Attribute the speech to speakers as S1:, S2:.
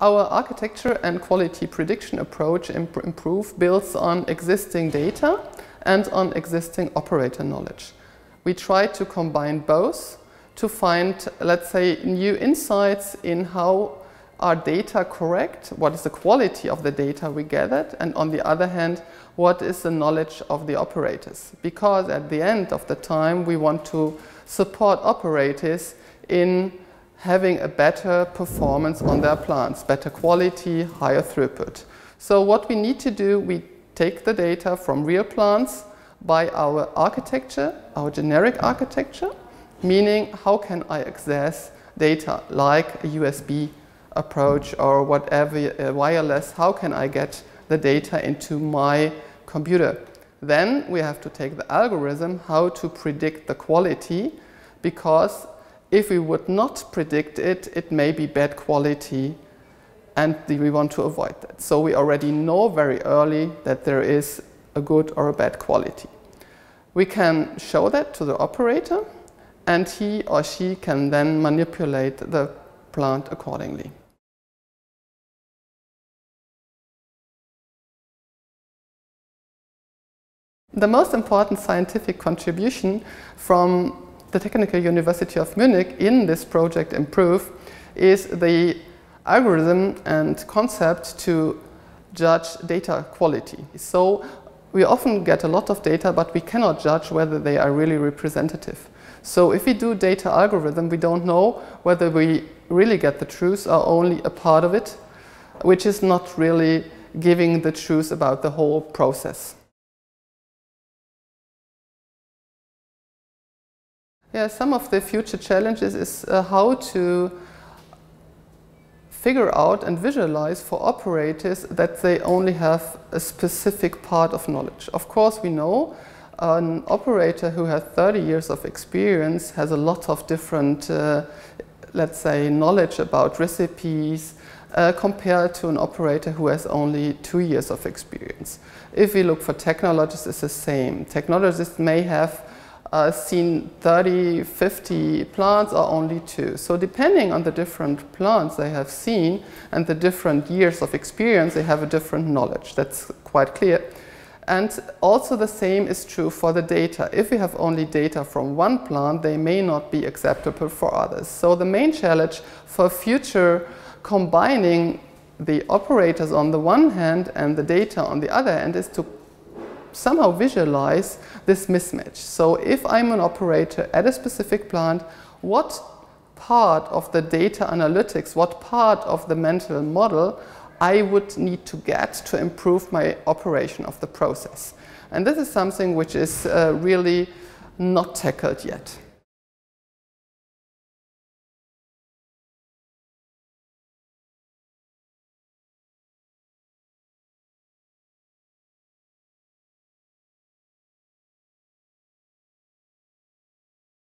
S1: Our architecture and quality prediction approach improve builds on existing data and on existing operator knowledge. We try to combine both to find, let's say, new insights in how are data correct, what is the quality of the data we gathered, and on the other hand, what is the knowledge of the operators. Because at the end of the time, we want to support operators in having a better performance on their plants, better quality, higher throughput. So what we need to do, we take the data from real plants by our architecture, our generic architecture, meaning how can I access data like a USB approach or whatever, uh, wireless, how can I get the data into my computer? Then we have to take the algorithm how to predict the quality because if we would not predict it, it may be bad quality and we want to avoid that. So we already know very early that there is a good or a bad quality. We can show that to the operator and he or she can then manipulate the plant accordingly. The most important scientific contribution from the Technical University of Munich in this project Improve is the algorithm and concept to judge data quality. So we often get a lot of data, but we cannot judge whether they are really representative. So if we do data algorithm, we don't know whether we really get the truth or only a part of it, which is not really giving the truth about the whole process. Yeah, some of the future challenges is uh, how to figure out and visualize for operators that they only have a specific part of knowledge. Of course, we know an operator who has 30 years of experience has a lot of different, uh, let's say, knowledge about recipes uh, compared to an operator who has only two years of experience. If we look for technologists, it's the same. Technologists may have uh, seen 30, 50 plants or only two. So depending on the different plants they have seen and the different years of experience, they have a different knowledge. That's quite clear. And also the same is true for the data. If we have only data from one plant, they may not be acceptable for others. So the main challenge for future combining the operators on the one hand and the data on the other hand is to somehow visualize this mismatch. So if I'm an operator at a specific plant, what part of the data analytics, what part of the mental model I would need to get to improve my operation of the process. And this is something which is uh, really not tackled yet.